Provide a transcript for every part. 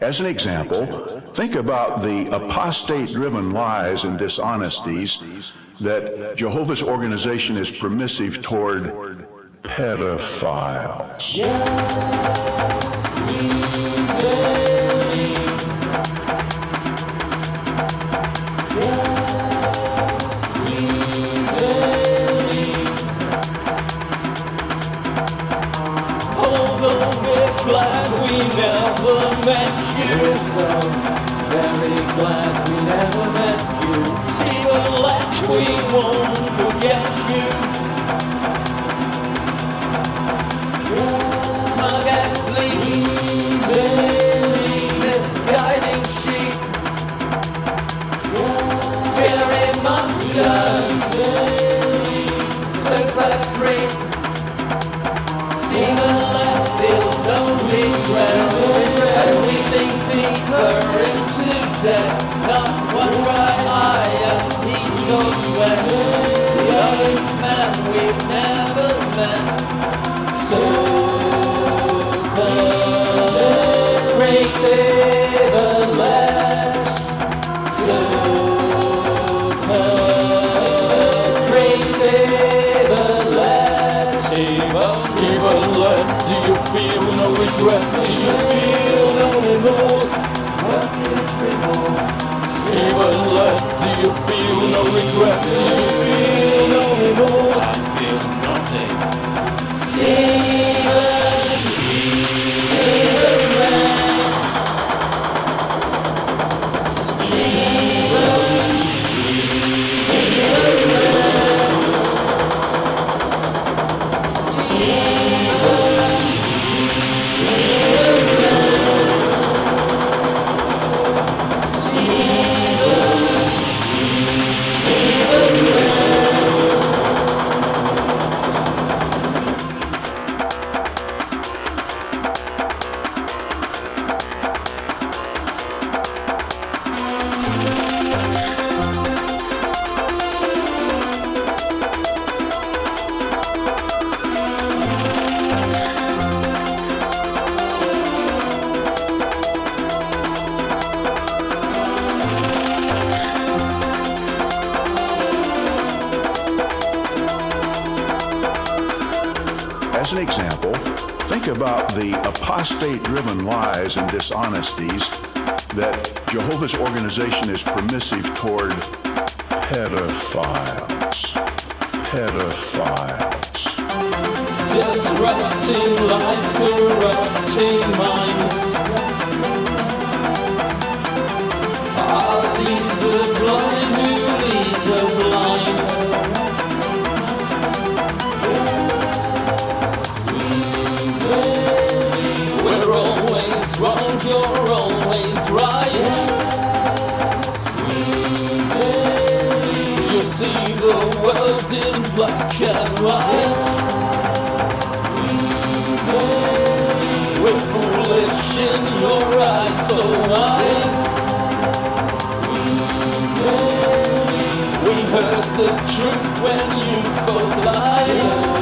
As an example, think about the apostate driven lies and dishonesties that Jehovah's organization is permissive toward pedophiles. Although Let Do you feel no regret? Do you feel no remorse? I feel nothing example, think about the apostate driven lies and dishonesties that Jehovah's organization is permissive toward pedophiles. Pedophiles. Disrupting corrupting minds. The truth when you spoke lies.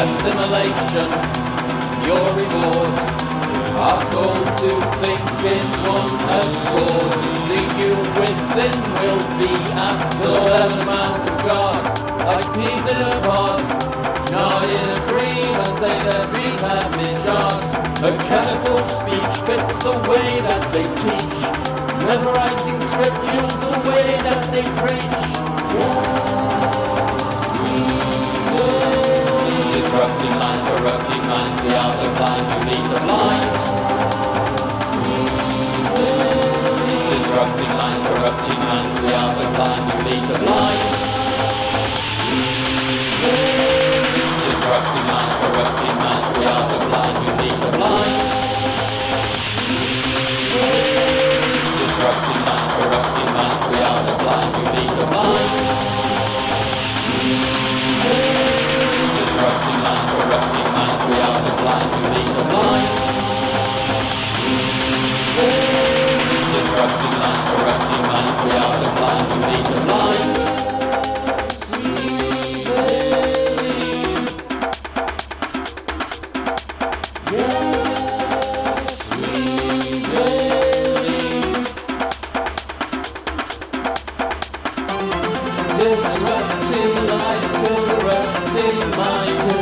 Assimilation, your reward. Are going to think in one accord. The within will be absorbed. Seven minds of God, like peas in a pod. Not in agreement, say that we have been shot. Mechanical speech fits the way that they teach. Memorizing script fuels the way that they preach. Disrupting minds, corrupting minds, we are the blind, you lead the blind. Are the. Disrupting minds, corrupting we are the blind. Disrupting lights, corrupting my world.